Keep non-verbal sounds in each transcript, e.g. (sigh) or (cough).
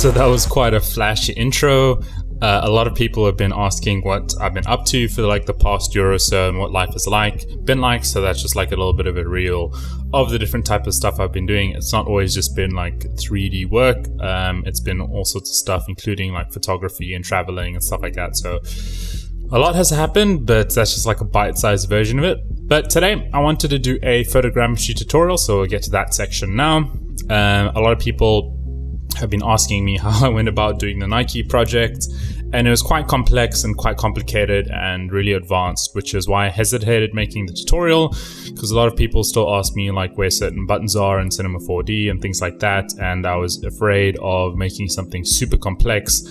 So that was quite a flashy intro. Uh, a lot of people have been asking what I've been up to for like the past year or so and what life is like, been like. So that's just like a little bit of a reel of the different type of stuff I've been doing. It's not always just been like 3D work. Um, it's been all sorts of stuff, including like photography and traveling and stuff like that. So a lot has happened, but that's just like a bite-sized version of it. But today I wanted to do a photogrammetry tutorial, so we'll get to that section now. Um, a lot of people have been asking me (laughs) how I went about doing the Nike project, and it was quite complex and quite complicated and really advanced, which is why I hesitated making the tutorial because a lot of people still ask me like where certain buttons are in Cinema 4D and things like that, and I was afraid of making something super complex.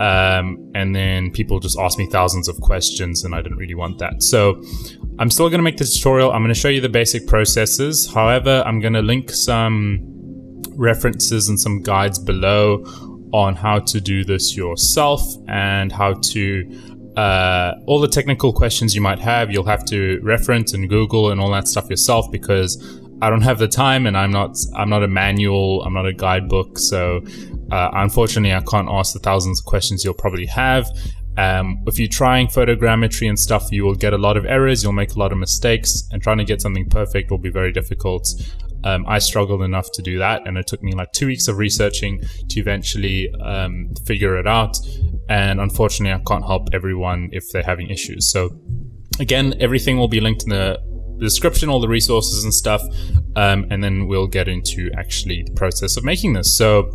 Um, and then people just ask me thousands of questions, and I didn't really want that. So I'm still going to make the tutorial. I'm going to show you the basic processes. However, I'm going to link some references and some guides below on how to do this yourself and how to uh, all the technical questions you might have you'll have to reference and google and all that stuff yourself because i don't have the time and i'm not i'm not a manual i'm not a guidebook so uh, unfortunately i can't ask the thousands of questions you'll probably have um, if you're trying photogrammetry and stuff, you will get a lot of errors, you'll make a lot of mistakes, and trying to get something perfect will be very difficult. Um, I struggled enough to do that, and it took me like two weeks of researching to eventually um, figure it out. And unfortunately, I can't help everyone if they're having issues. So, again, everything will be linked in the description, all the resources and stuff, um, and then we'll get into actually the process of making this. So,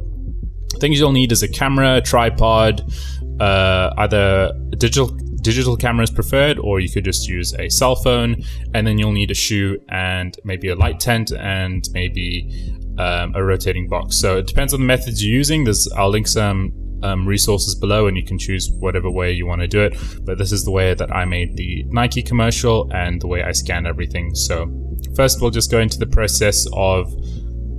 things you'll need is a camera, a tripod, uh, either digital digital cameras preferred, or you could just use a cell phone. And then you'll need a shoe and maybe a light tent and maybe um, a rotating box. So it depends on the methods you're using. There's I'll link some um, resources below, and you can choose whatever way you want to do it. But this is the way that I made the Nike commercial and the way I scanned everything. So first, we'll just go into the process of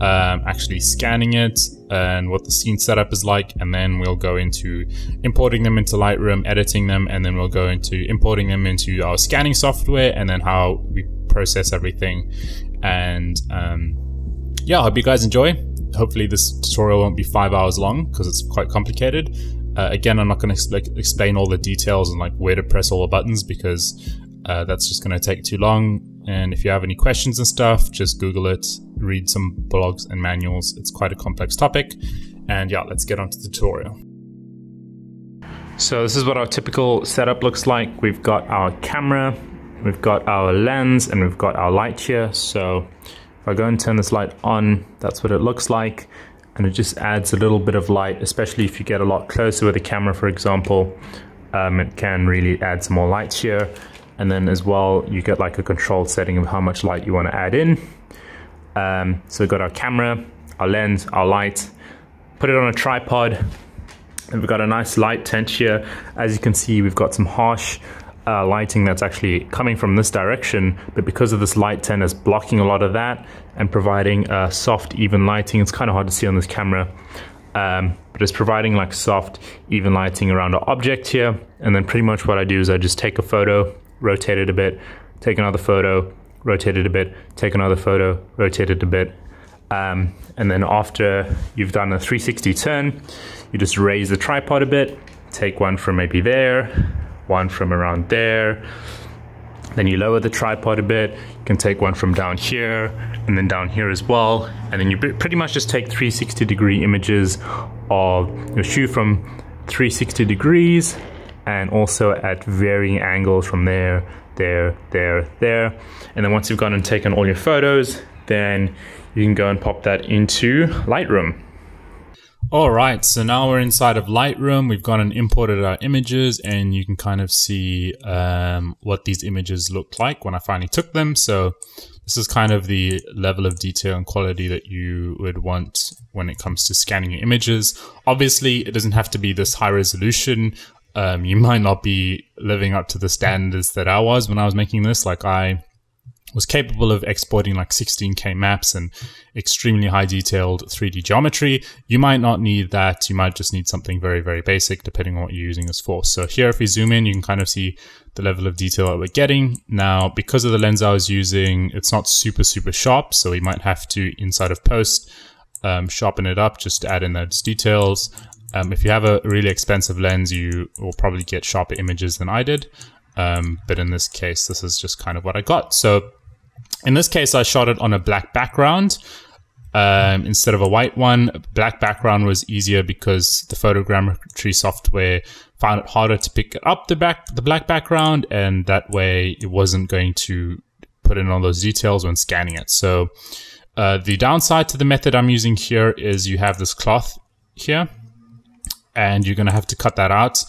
um, actually scanning it and what the scene setup is like, and then we'll go into importing them into Lightroom, editing them, and then we'll go into importing them into our scanning software, and then how we process everything. And um, yeah, I hope you guys enjoy. Hopefully, this tutorial won't be five hours long because it's quite complicated. Uh, again, I'm not going to expl explain all the details and like where to press all the buttons because uh, that's just going to take too long. And if you have any questions and stuff, just Google it, read some blogs and manuals. It's quite a complex topic. And yeah, let's get on to the tutorial. So this is what our typical setup looks like. We've got our camera, we've got our lens, and we've got our light here. So if I go and turn this light on, that's what it looks like. And it just adds a little bit of light, especially if you get a lot closer with the camera, for example. Um, it can really add some more light here. And then as well, you get like a controlled setting of how much light you want to add in. Um, so we've got our camera, our lens, our light, put it on a tripod. And we've got a nice light tent here. As you can see, we've got some harsh uh, lighting that's actually coming from this direction, but because of this light tent is blocking a lot of that and providing uh, soft, even lighting. It's kind of hard to see on this camera, um, but it's providing like soft, even lighting around our object here. And then pretty much what I do is I just take a photo rotate it a bit, take another photo, rotate it a bit, take another photo, rotate it a bit. Um, and then after you've done a 360 turn, you just raise the tripod a bit, take one from maybe there, one from around there. Then you lower the tripod a bit, you can take one from down here and then down here as well. And then you pretty much just take 360 degree images of your shoe from 360 degrees and also at varying angles from there, there, there, there. And then once you've gone and taken all your photos, then you can go and pop that into Lightroom. All right, so now we're inside of Lightroom. We've gone and imported our images, and you can kind of see um, what these images looked like when I finally took them. So this is kind of the level of detail and quality that you would want when it comes to scanning your images. Obviously, it doesn't have to be this high resolution um, you might not be living up to the standards that I was when I was making this. Like I was capable of exporting like 16k maps and extremely high detailed 3D geometry. You might not need that. You might just need something very, very basic depending on what you're using this for. So here, if we zoom in, you can kind of see the level of detail that we're getting. Now, because of the lens I was using, it's not super, super sharp. So we might have to, inside of post, um, sharpen it up, just to add in those details. Um, if you have a really expensive lens, you will probably get sharper images than I did. Um, but in this case, this is just kind of what I got. So in this case, I shot it on a black background um, instead of a white one. Black background was easier because the photogrammetry software found it harder to pick up the back the black background, and that way it wasn't going to put in all those details when scanning it. So uh, the downside to the method I'm using here is you have this cloth here, and you're going to have to cut that out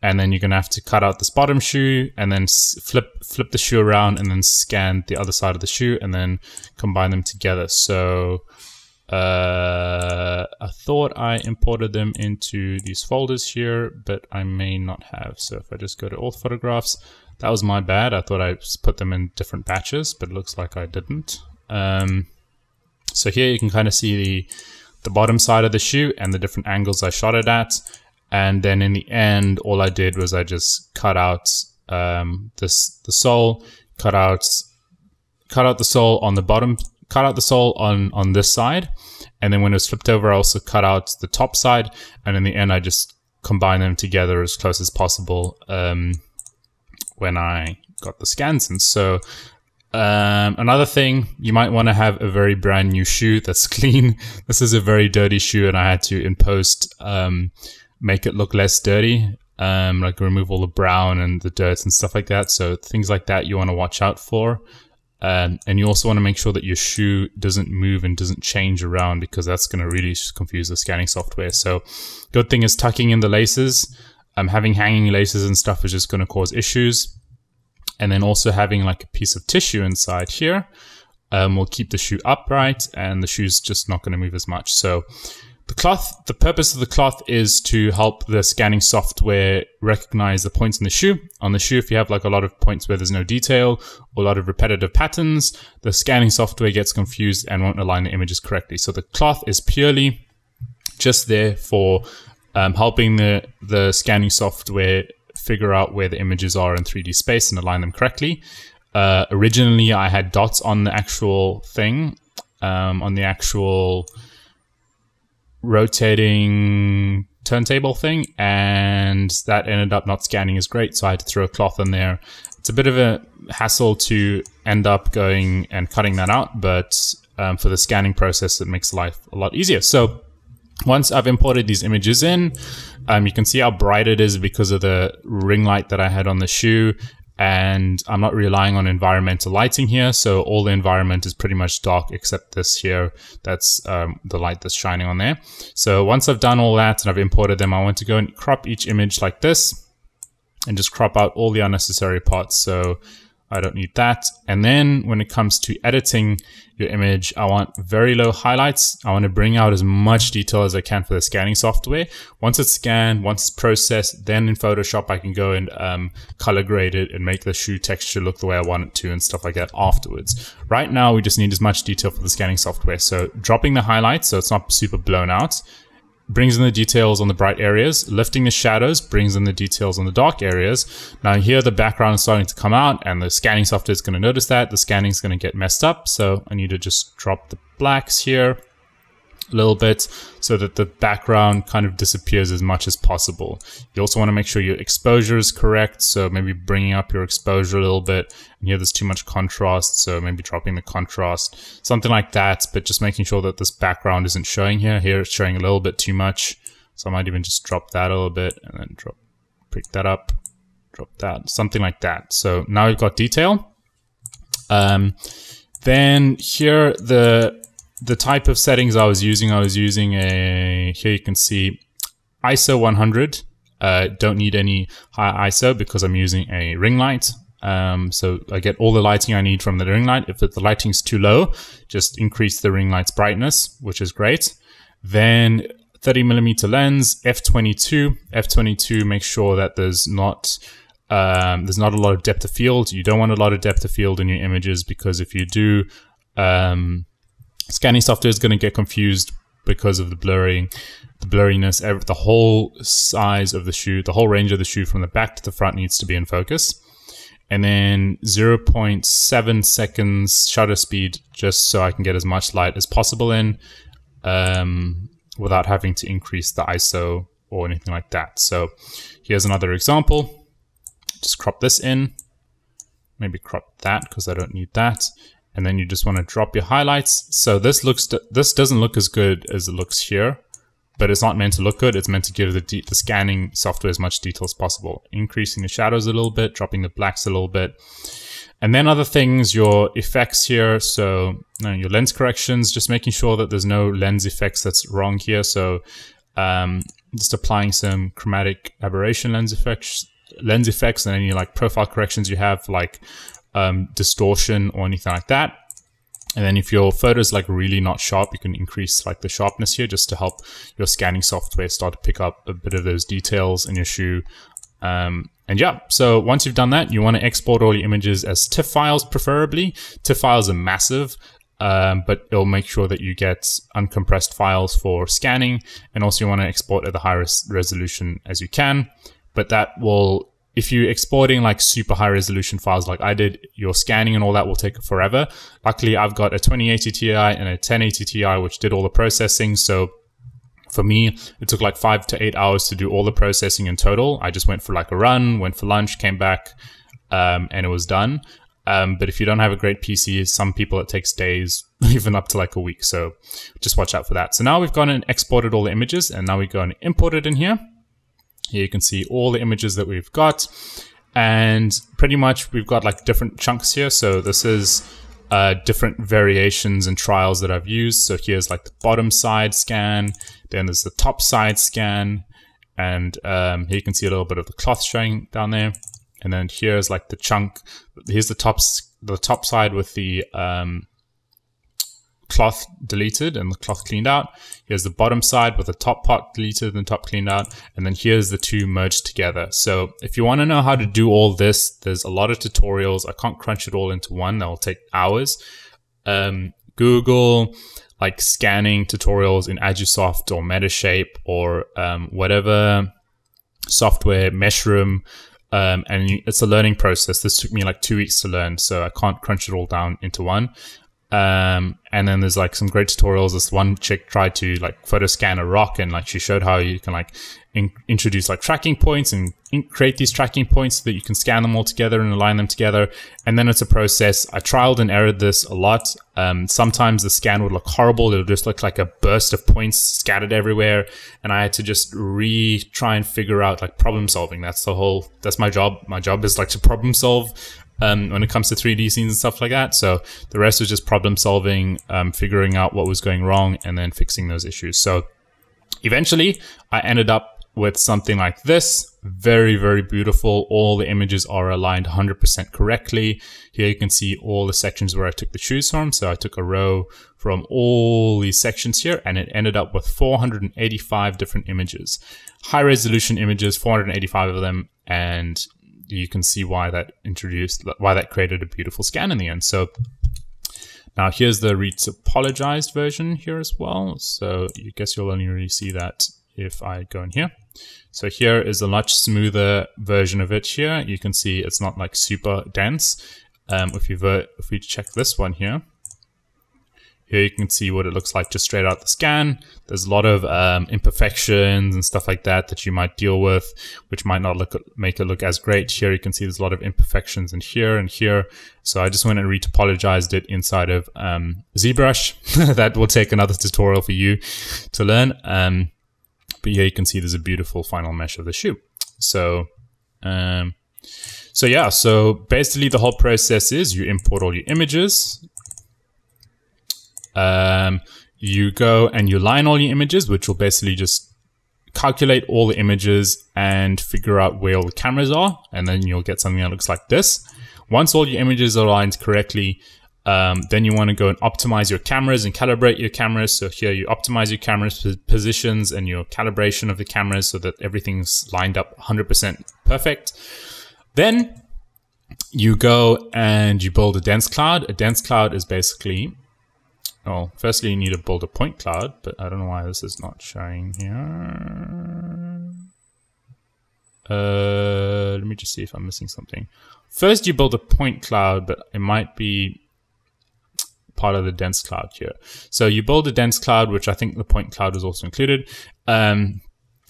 and then you're going to have to cut out this bottom shoe and then flip flip the shoe around and then scan the other side of the shoe and then combine them together. So uh, I thought I imported them into these folders here but I may not have. So if I just go to all photographs that was my bad. I thought I put them in different batches but it looks like I didn't. Um, so here you can kind of see the the bottom side of the shoe and the different angles I shot it at. And then in the end, all I did was I just cut out um, this the sole, cut out cut out the sole on the bottom, cut out the sole on on this side, and then when it was flipped over, I also cut out the top side, and in the end, I just combined them together as close as possible um, when I got the scans. And so um, another thing, you might want to have a very brand new shoe that's (laughs) clean. this is a very dirty shoe, and I had to in post um, make it look less dirty, um, like remove all the brown and the dirt and stuff like that. So things like that you want to watch out for. Um, and you also want to make sure that your shoe doesn't move and doesn't change around because that's going to really confuse the scanning software. So good thing is tucking in the laces. Um, having hanging laces and stuff is just going to cause issues. And then also having like a piece of tissue inside here um, will keep the shoe upright and the shoe's just not going to move as much. So the cloth, the purpose of the cloth is to help the scanning software recognize the points in the shoe. On the shoe, if you have like a lot of points where there's no detail or a lot of repetitive patterns, the scanning software gets confused and won't align the images correctly. So the cloth is purely just there for um, helping the, the scanning software figure out where the images are in 3D space and align them correctly. Uh, originally, I had dots on the actual thing, um, on the actual rotating turntable thing and that ended up not scanning as great so I had to throw a cloth in there. It's a bit of a hassle to end up going and cutting that out but um, for the scanning process it makes life a lot easier. So once I've imported these images in, um, you can see how bright it is because of the ring light that I had on the shoe and I'm not relying on environmental lighting here. So all the environment is pretty much dark except this here. That's um, the light that's shining on there. So once I've done all that and I've imported them, I want to go and crop each image like this and just crop out all the unnecessary parts. So I don't need that. And then when it comes to editing your image, I want very low highlights. I want to bring out as much detail as I can for the scanning software. Once it's scanned, once it's processed, then in Photoshop, I can go and um, color grade it and make the shoe texture look the way I want it to and stuff like that afterwards. Right now, we just need as much detail for the scanning software. So dropping the highlights so it's not super blown out brings in the details on the bright areas. Lifting the shadows brings in the details on the dark areas. Now here the background is starting to come out and the scanning software is going to notice that. The scanning is going to get messed up. So I need to just drop the blacks here a little bit so that the background kind of disappears as much as possible. You also want to make sure your exposure is correct. So maybe bringing up your exposure a little bit. And here there's too much contrast. So maybe dropping the contrast, something like that. But just making sure that this background isn't showing here. Here it's showing a little bit too much. So I might even just drop that a little bit and then drop, pick that up, drop that, something like that. So now we've got detail. Um, then here the the type of settings I was using, I was using a, here you can see ISO 100. Uh, don't need any high ISO because I'm using a ring light. Um, so I get all the lighting I need from the ring light. If the lighting's too low, just increase the ring light's brightness, which is great. Then 30 millimeter lens, f22. f22 makes sure that there's not um, there's not a lot of depth of field. You don't want a lot of depth of field in your images because if you do, um, scanning software is going to get confused because of the blurring, the blurriness. The whole size of the shoe, the whole range of the shoe from the back to the front needs to be in focus. And then 0.7 seconds shutter speed, just so I can get as much light as possible in. um, without having to increase the ISO or anything like that. So here's another example. Just crop this in, maybe crop that because I don't need that. And then you just want to drop your highlights. So this looks, this doesn't look as good as it looks here, but it's not meant to look good. It's meant to give the, the scanning software as much detail as possible. Increasing the shadows a little bit, dropping the blacks a little bit. And then other things, your effects here. So you know, your lens corrections, just making sure that there's no lens effects that's wrong here. So um, just applying some chromatic aberration lens effects, lens effects, and any like profile corrections you have, like um, distortion or anything like that. And then if your photo is like really not sharp, you can increase like the sharpness here just to help your scanning software start to pick up a bit of those details in your shoe. Um, and yeah, so once you've done that, you want to export all your images as TIFF files, preferably. TIFF files are massive, um, but it'll make sure that you get uncompressed files for scanning. And also you want to export at the highest resolution as you can. But that will, if you're exporting like super high resolution files like I did, your scanning and all that will take forever. Luckily, I've got a 2080 Ti and a 1080 Ti, which did all the processing. So for me, it took like five to eight hours to do all the processing in total. I just went for like a run, went for lunch, came back, um, and it was done. Um, but if you don't have a great PC, some people it takes days, (laughs) even up to like a week. So just watch out for that. So now we've gone and exported all the images, and now we go and import it in here. Here you can see all the images that we've got. And pretty much we've got like different chunks here. So this is uh, different variations and trials that I've used. So here's like the bottom side scan, then there's the top side scan, and um, here you can see a little bit of the cloth showing down there. And then here's like the chunk. Here's the top the top side with the um, cloth deleted and the cloth cleaned out. Here's the bottom side with the top part deleted and top cleaned out. And then here's the two merged together. So if you want to know how to do all this, there's a lot of tutorials. I can't crunch it all into one. That will take hours. Um, Google like scanning tutorials in Agisoft or Metashape or um, whatever software, Meshroom. Um, and it's a learning process. This took me like two weeks to learn, so I can't crunch it all down into one. Um, and then there's like some great tutorials. This one chick tried to like photo scan a rock and like she showed how you can like in- introduce like tracking points and in- create these tracking points so that you can scan them all together and align them together. And then it's a process. I trialed and errored this a lot. Um, sometimes the scan would look horrible. It'll just look like a burst of points scattered everywhere. And I had to just re try and figure out like problem solving. That's the whole, that's my job. My job is like to problem solve um, when it comes to 3D scenes and stuff like that. So the rest was just problem solving, um, figuring out what was going wrong, and then fixing those issues. So eventually, I ended up with something like this. Very, very beautiful. All the images are aligned 100% correctly. Here you can see all the sections where I took the shoes from. So I took a row from all these sections here and it ended up with 485 different images. High resolution images, 485 of them. And you can see why that introduced, why that created a beautiful scan in the end. So now here's the retopologized version here as well. So you guess you'll only really see that if I go in here. So here is a much smoother version of it here. You can see it's not like super dense. Um, if, you if we check this one here, here you can see what it looks like just straight out the scan. There's a lot of um, imperfections and stuff like that that you might deal with, which might not look make it look as great. Here you can see there's a lot of imperfections in here and here. So I just went and retopologized it inside of um, ZBrush. (laughs) that will take another tutorial for you to learn. Um, but here you can see there's a beautiful final mesh of the shoe. So, um, so yeah, so basically the whole process is you import all your images, um, you go and you line all your images, which will basically just calculate all the images and figure out where all the cameras are. And then you'll get something that looks like this. Once all your images are aligned correctly, um, then you want to go and optimize your cameras and calibrate your cameras. So here you optimize your cameras positions and your calibration of the cameras so that everything's lined up 100% perfect. Then you go and you build a dense cloud. A dense cloud is basically well, firstly, you need to build a point cloud, but I don't know why this is not showing here. Uh, let me just see if I'm missing something. First, you build a point cloud, but it might be part of the dense cloud here. So you build a dense cloud, which I think the point cloud is also included. Um,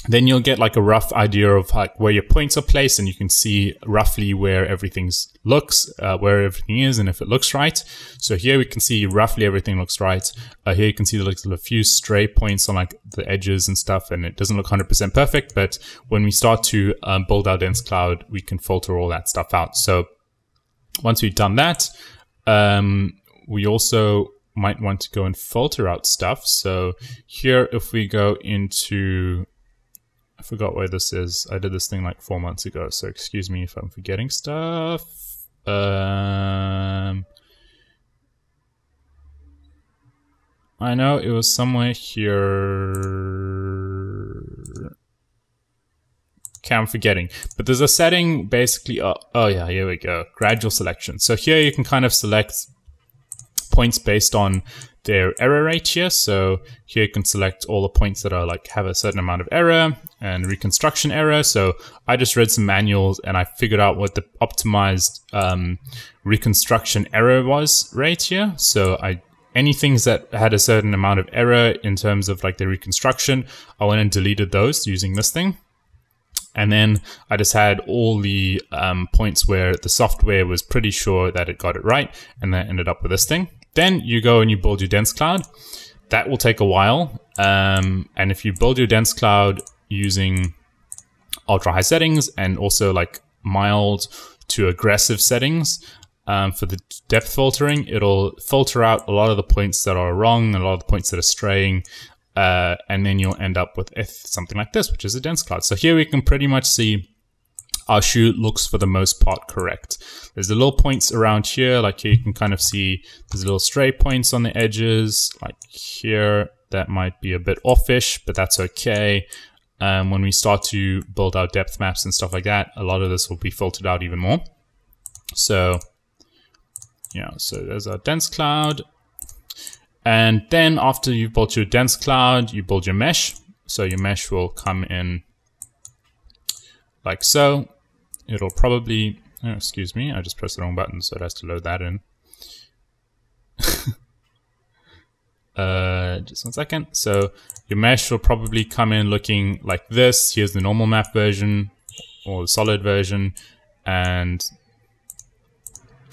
then you'll get like a rough idea of like where your points are placed and you can see roughly where everything looks, uh, where everything is and if it looks right. So here we can see roughly everything looks right. Uh, here you can see there's a few stray points on like the edges and stuff and it doesn't look 100% perfect, but when we start to um, build our dense cloud, we can filter all that stuff out. So once we've done that, um, we also might want to go and filter out stuff. So here, if we go into forgot where this is. I did this thing like four months ago, so excuse me if I'm forgetting stuff. Um, I know it was somewhere here. Okay, I'm forgetting. But there's a setting basically. Oh, oh yeah, here we go. Gradual selection. So here you can kind of select points based on their error rate here. So here you can select all the points that are like have a certain amount of error and reconstruction error. So I just read some manuals and I figured out what the optimized um, reconstruction error was rate here. So I any things that had a certain amount of error in terms of like the reconstruction, I went and deleted those using this thing. And then I just had all the um, points where the software was pretty sure that it got it right, and that ended up with this thing. Then you go and you build your dense cloud. That will take a while. Um, and if you build your dense cloud using ultra high settings and also like mild to aggressive settings um, for the depth filtering, it'll filter out a lot of the points that are wrong a lot of the points that are straying. Uh, and then you'll end up with something like this, which is a dense cloud. So here we can pretty much see our shoe looks for the most part correct. There's the little points around here, like here you can kind of see there's a little stray points on the edges, like here, that might be a bit offish, but that's okay. Um, when we start to build our depth maps and stuff like that, a lot of this will be filtered out even more. So, yeah, so there's our dense cloud. And then after you've built your dense cloud, you build your mesh. So your mesh will come in like so it'll probably, oh, excuse me, I just pressed the wrong button, so it has to load that in. (laughs) uh, just one second. So your mesh will probably come in looking like this. Here's the normal map version or the solid version. And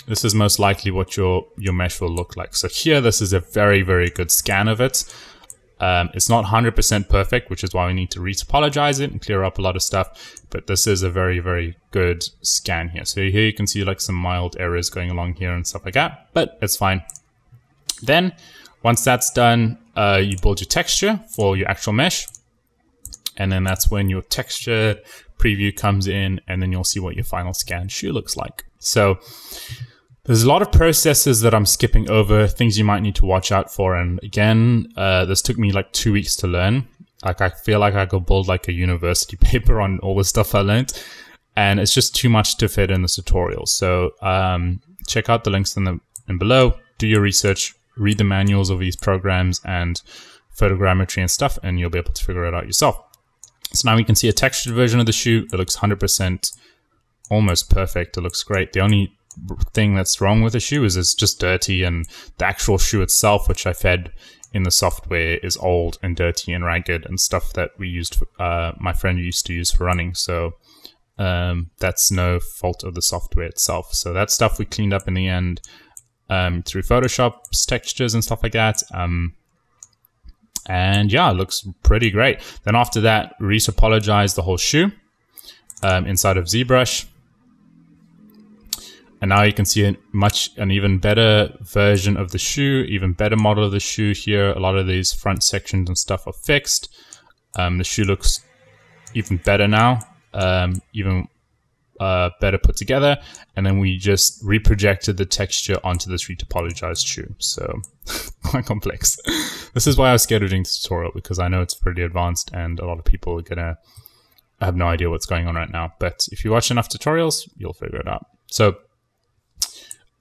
this is most likely what your, your mesh will look like. So here, this is a very, very good scan of it. Um, it's not 100% perfect, which is why we need to retopologize it and clear up a lot of stuff. But this is a very, very good scan here. So here you can see like some mild errors going along here and stuff like that, but it's fine. Then once that's done, uh, you build your texture for your actual mesh. And then that's when your texture preview comes in and then you'll see what your final scan shoe looks like. So there's a lot of processes that I'm skipping over, things you might need to watch out for. And again, uh, this took me like two weeks to learn. Like I feel like I could build like a university (laughs) paper on all the stuff I learned, and it's just too much to fit in this tutorial. So um, check out the links in the in below. Do your research, read the manuals of these programs and photogrammetry and stuff, and you'll be able to figure it out yourself. So now we can see a textured version of the shoe. It looks 100% almost perfect. It looks great. The only thing that's wrong with the shoe is it's just dirty and the actual shoe itself, which I fed in the software, is old and dirty and ragged and stuff that we used, for, uh, my friend used to use for running. So um, that's no fault of the software itself. So that stuff we cleaned up in the end um, through Photoshop's textures and stuff like that. Um, and yeah, it looks pretty great. Then after that, retopologize the whole shoe um, inside of ZBrush and now you can see a much an even better version of the shoe, even better model of the shoe here. A lot of these front sections and stuff are fixed. Um, the shoe looks even better now, um, even uh, better put together. And then we just reprojected the texture onto this retopologized shoe. So (laughs) quite complex. this is why I was scared of doing this tutorial because I know it's pretty advanced and a lot of people are gonna have no idea what's going on right now. But if you watch enough tutorials, you'll figure it out. So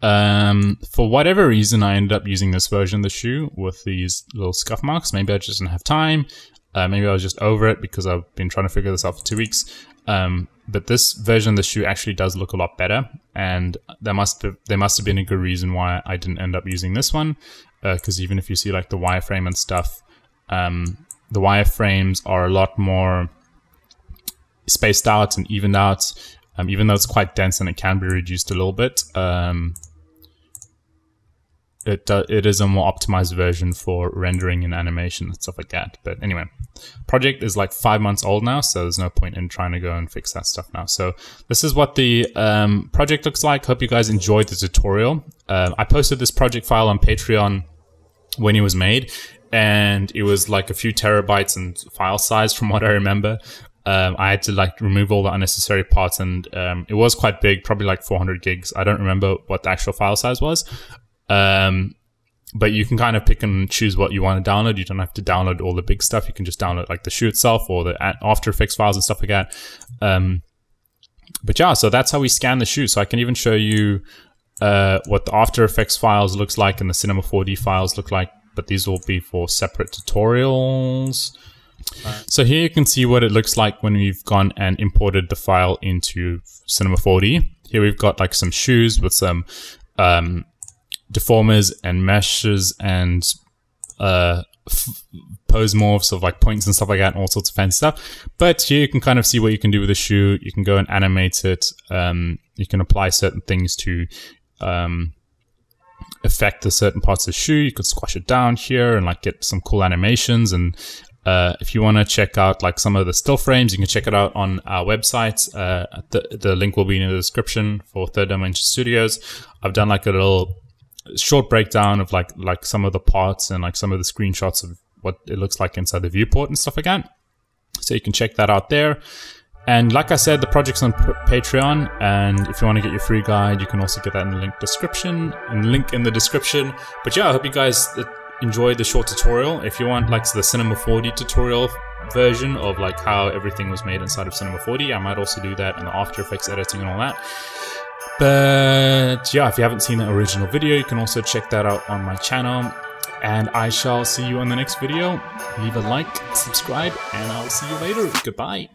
um, for whatever reason, I ended up using this version of the shoe with these little scuff marks. Maybe I just didn't have time. Uh, maybe I was just over it because I've been trying to figure this out for two weeks. Um, but this version of the shoe actually does look a lot better, and there must have, there must have been a good reason why I didn't end up using this one. because uh, even if you see like the wireframe and stuff, um, the wireframes are a lot more spaced out and evened out. Um, even though it's quite dense and it can be reduced a little bit, um, it uh, it is a more optimized version for rendering and animation and stuff like that. But anyway, project is like five months old now, so there's no point in trying to go and fix that stuff now. So this is what the um, project looks like. Hope you guys enjoyed the tutorial. Uh, I posted this project file on Patreon when it was made, and it was like a few terabytes in file size from what I remember. Um, I had to like remove all the unnecessary parts, and um, it was quite big, probably like 400 gigs. I don't remember what the actual file size was, um, but you can kind of pick and choose what you want to download. You don't have to download all the big stuff. You can just download like the shoe itself or the After Effects files and stuff like that. Um, but yeah, so that's how we scan the shoe. So I can even show you uh, what the After Effects files looks like and the Cinema 4D files look like. But these will be for separate tutorials. Right. So here you can see what it looks like when we've gone and imported the file into Cinema 4D. Here we've got like some shoes with some um, deformers and meshes and uh, pose morphs of like points and stuff like that and all sorts of fancy stuff. But here you can kind of see what you can do with the shoe. You can go and animate it. Um, you can apply certain things to um, affect the certain parts of the shoe. You could squash it down here and like get some cool animations. And uh, if you want to check out like some of the still frames, you can check it out on our website. Uh, the, the link will be in the description for Third Dimension Studios. I've done like a little short breakdown of like like some of the parts and like some of the screenshots of what it looks like inside the viewport and stuff that. So you can check that out there. And like I said, the project's on Patreon, and if you want to get your free guide, you can also get that in the link description, and link in the description. But yeah, I hope you guys uh, enjoyed the short tutorial. If you want like the Cinema 4D tutorial version of like how everything was made inside of Cinema 4D, I might also do that in the After Effects editing and all that. But yeah, if you haven't seen the original video, you can also check that out on my channel. And I shall see you on the next video. Leave a like, subscribe, and I'll see you later. Goodbye.